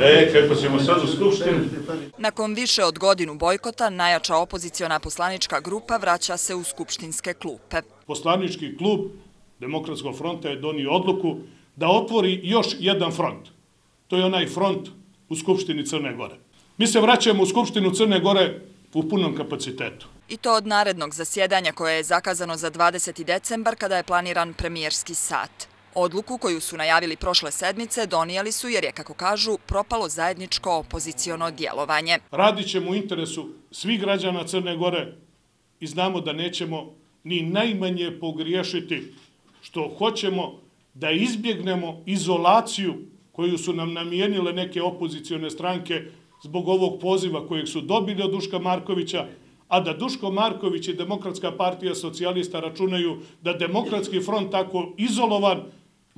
E, kako ćemo sad u Skupštini? Nakon više od godinu bojkota, najjača opozicijona poslanička grupa vraća se u skupštinske klupe. Poslanički klub Demokratskog fronta je donio odluku da otvori još jedan front. To je onaj front u Skupštini Crne Gore. Mi se vraćamo u Skupštinu Crne Gore u punom kapacitetu. I to od narednog zasjedanja koje je zakazano za 20. decembar kada je planiran premijerski sat. Odluku koju su najavili prošle sedmice donijeli su jer je, kako kažu, propalo zajedničko opozicijono djelovanje. Radit ćemo u interesu svih građana Crne Gore i znamo da nećemo ni najmanje pogriješiti što hoćemo da izbjegnemo izolaciju koju su nam namijenile neke opozicijone stranke zbog ovog poziva kojeg su dobili od Duška Markovića, a da Duško Marković i Demokratska partija socijalista računaju da Demokratski front tako izolovan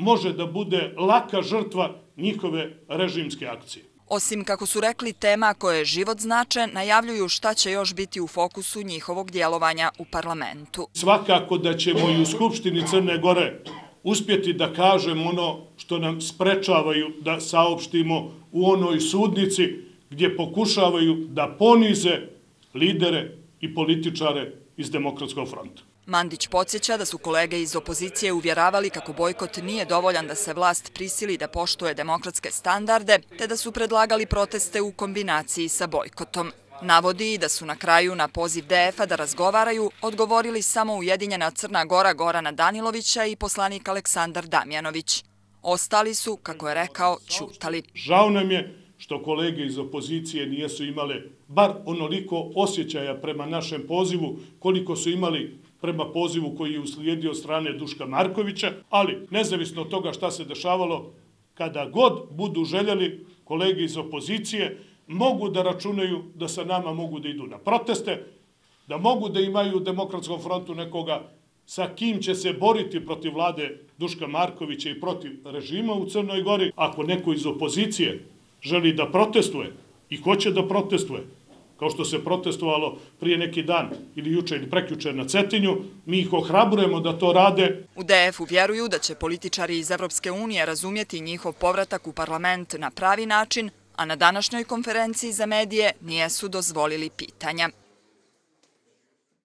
može da bude laka žrtva njihove režimske akcije. Osim, kako su rekli, tema koje je život znače, najavljuju šta će još biti u fokusu njihovog djelovanja u parlamentu. Svakako da ćemo i u Skupštini Crne Gore uspjeti da kažem ono što nam sprečavaju da saopštimo u onoj sudnici gdje pokušavaju da ponize lidere i političare iz Demokratskog fronta. Mandić podsjeća da su kolege iz opozicije uvjeravali kako bojkot nije dovoljan da se vlast prisili da poštoje demokratske standarde, te da su predlagali proteste u kombinaciji sa bojkotom. Navodi i da su na kraju na poziv DF-a da razgovaraju odgovorili samo Ujedinjena Crna Gora Gorana Danilovića i poslanik Aleksandar Damjanović. Ostali su, kako je rekao, čutali. Žao nam je što kolege iz opozicije nijesu imale bar onoliko osjećaja prema našem pozivu koliko su imali prema pozivu koji je uslijedio strane Duška Markovića, ali nezavisno od toga šta se dešavalo, kada god budu željeli kolege iz opozicije, mogu da računaju da sa nama mogu da idu na proteste, da mogu da imaju u demokratskom frontu nekoga sa kim će se boriti protiv vlade Duška Markovića i protiv režima u Crnoj Gori. Ako neko iz opozicije želi da protestuje i hoće da protestuje, kao što se protestovalo prije neki dan ili juče ili prekjuče na Cetinju, mi ih ohrabrujemo da to rade. U DF-u vjeruju da će političari iz Evropske unije razumjeti njihov povratak u parlament na pravi način, a na današnjoj konferenciji za medije nijesu dozvolili pitanja.